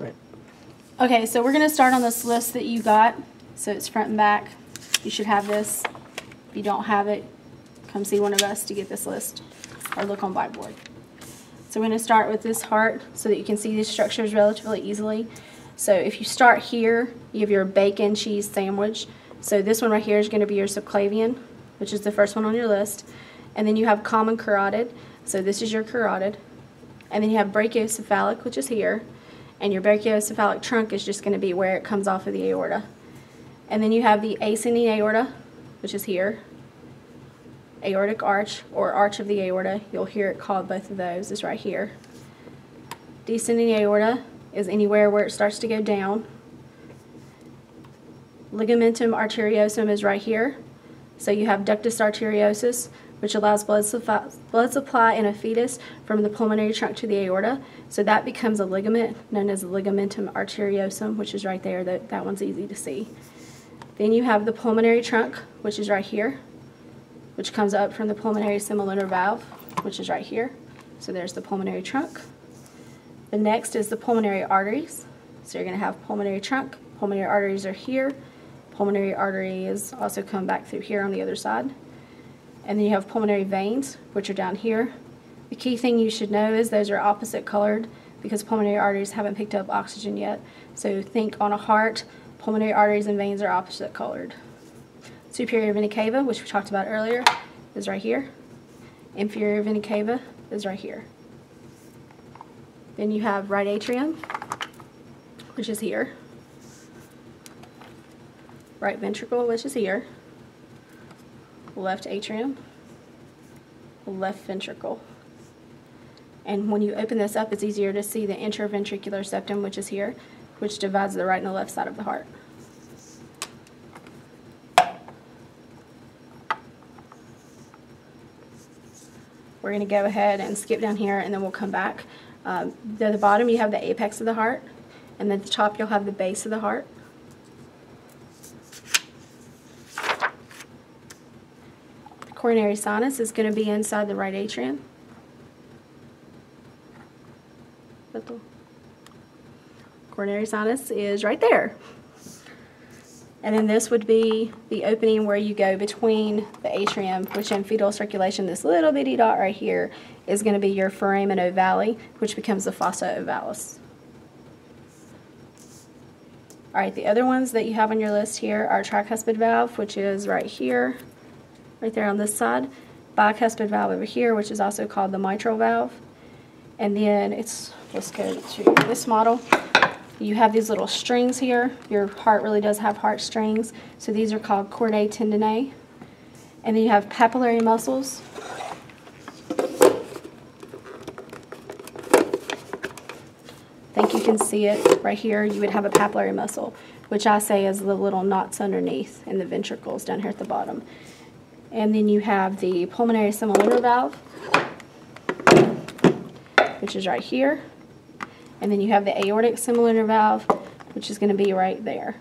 Right. Okay, so we're going to start on this list that you got. So it's front and back. You should have this. If you don't have it, come see one of us to get this list or look on Blackboard. So we're going to start with this heart so that you can see these structures relatively easily. So if you start here, you have your bacon cheese sandwich. So this one right here is going to be your subclavian, which is the first one on your list. And then you have common carotid. So this is your carotid. And then you have brachiocephalic, which is here. And your brachiocephalic trunk is just going to be where it comes off of the aorta. And then you have the ascending aorta, which is here. Aortic arch, or arch of the aorta. You'll hear it called both of those, is right here. Descending aorta is anywhere where it starts to go down. Ligamentum arteriosum is right here. So you have ductus arteriosus, which allows blood, blood supply in a fetus from the pulmonary trunk to the aorta. So that becomes a ligament known as ligamentum arteriosum, which is right there. That, that one's easy to see. Then you have the pulmonary trunk, which is right here, which comes up from the pulmonary semilunar valve, which is right here. So there's the pulmonary trunk. The next is the pulmonary arteries. So you're going to have pulmonary trunk, pulmonary arteries are here, pulmonary arteries also come back through here on the other side. And then you have pulmonary veins, which are down here. The key thing you should know is those are opposite colored because pulmonary arteries haven't picked up oxygen yet. So think on a heart, Pulmonary arteries and veins are opposite colored. Superior vena cava, which we talked about earlier, is right here. Inferior vena cava is right here. Then you have right atrium, which is here. Right ventricle, which is here. Left atrium, left ventricle. And when you open this up, it's easier to see the interventricular septum, which is here which divides the right and the left side of the heart. We're going to go ahead and skip down here and then we'll come back. Um, at the bottom you have the apex of the heart and at the top you'll have the base of the heart. Coronary sinus is going to be inside the right atrium. coronary sinus is right there. And then this would be the opening where you go between the atrium, which in fetal circulation, this little bitty dot right here is going to be your foramen ovale, which becomes the fossa ovalis. All right, the other ones that you have on your list here are tricuspid valve, which is right here, right there on this side. Bicuspid valve over here, which is also called the mitral valve. And then it's, let's go to this model. You have these little strings here. Your heart really does have heart strings. So these are called chordae tendineae. And then you have papillary muscles. I think you can see it right here. You would have a papillary muscle, which I say is the little knots underneath in the ventricles down here at the bottom. And then you have the pulmonary semilunar valve, which is right here. And then you have the aortic semilunar valve, which is going to be right there.